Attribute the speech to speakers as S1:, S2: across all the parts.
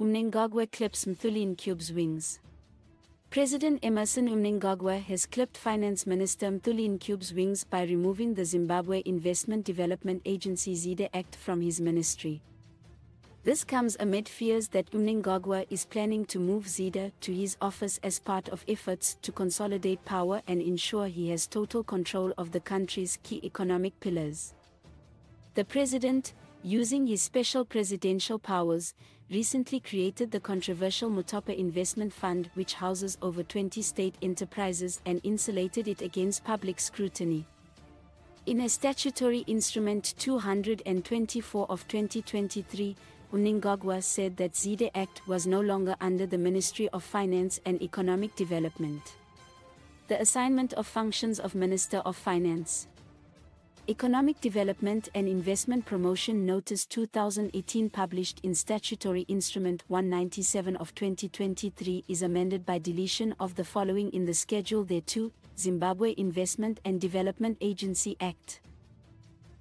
S1: Mnangagwa clips Mthuli Ncube's wings. President Emmerson Mnangagwa has clipped Finance Minister Mthuli Ncube's wings by removing the Zimbabwe Investment Development Agency ZIDA Act from his ministry. This comes amid fears that Mnangagwa is planning to move ZIDA to his office as part of efforts to consolidate power and ensure he has total control of the country's key economic pillars. The president, using his special presidential powers, recently created the controversial Mutapa Investment Fund which houses over 20 state enterprises and insulated it against public scrutiny. In a statutory instrument 224 of 2023, Mnangagwa said that ZIDA Act was no longer under the Ministry of Finance and Economic Development. The assignment of functions of Minister of Finance. Economic Development and Investment Promotion Notice 2018 published in Statutory Instrument 197 of 2023 is amended by deletion of the following in the schedule thereto, Zimbabwe Investment and Development Agency Act.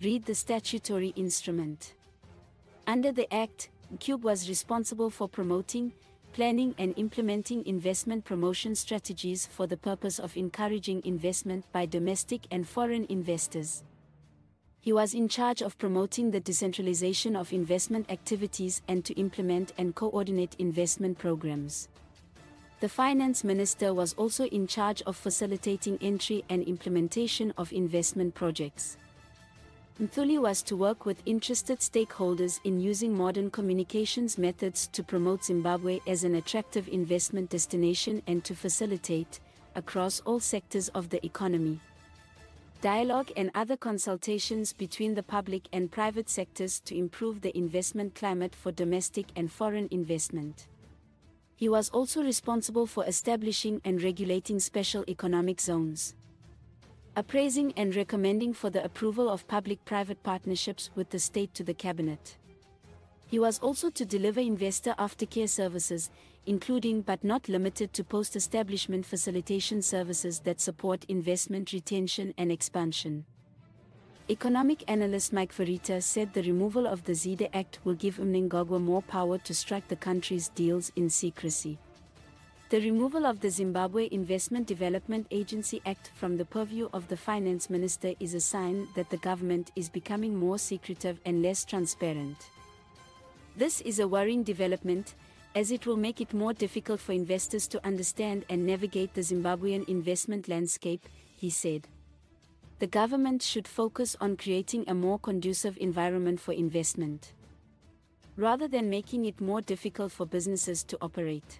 S1: Read the statutory instrument. Under the Act, Ncube was responsible for promoting, planning and implementing investment promotion strategies for the purpose of encouraging investment by domestic and foreign investors. He was in charge of promoting the decentralization of investment activities and to implement and coordinate investment programs. The finance minister was also in charge of facilitating entry and implementation of investment projects. Mthuli was to work with interested stakeholders in using modern communications methods to promote Zimbabwe as an attractive investment destination and to facilitate, across all sectors of the economy, dialogue and other consultations between the public and private sectors to improve the investment climate for domestic and foreign investment. He was also responsible for establishing and regulating special economic zones appraising and recommending for the approval of public-private partnerships with the state to the cabinet. He was also to deliver investor aftercare services, including but not limited to post-establishment facilitation services that support investment retention and expansion. Economic analyst Mike Farita said the removal of the ZIDA Act will give Mnangagwa more power to strike the country's deals in secrecy. The removal of the Zimbabwe Investment Development Agency Act from the purview of the finance minister is a sign that the government is becoming more secretive and less transparent. This is a worrying development, as it will make it more difficult for investors to understand and navigate the Zimbabwean investment landscape, he said. The government should focus on creating a more conducive environment for investment, rather than making it more difficult for businesses to operate.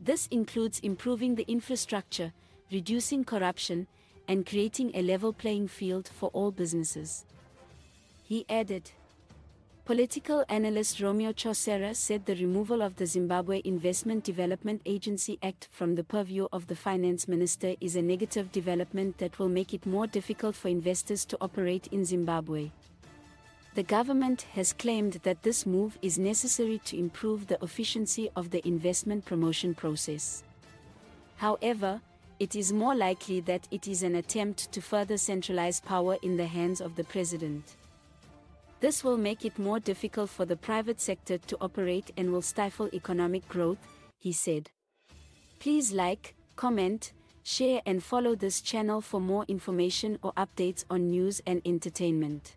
S1: This includes improving the infrastructure, reducing corruption, and creating a level playing field for all businesses. He added. Political analyst Romeo Chaucera said the removal of the Zimbabwe Investment Development Agency Act from the purview of the finance minister is a negative development that will make it more difficult for investors to operate in Zimbabwe. The government has claimed that this move is necessary to improve the efficiency of the investment promotion process. However, it is more likely that it is an attempt to further centralize power in the hands of the president. This will make it more difficult for the private sector to operate and will stifle economic growth, he said. Please like, comment, share and follow this channel for more information or updates on news and entertainment.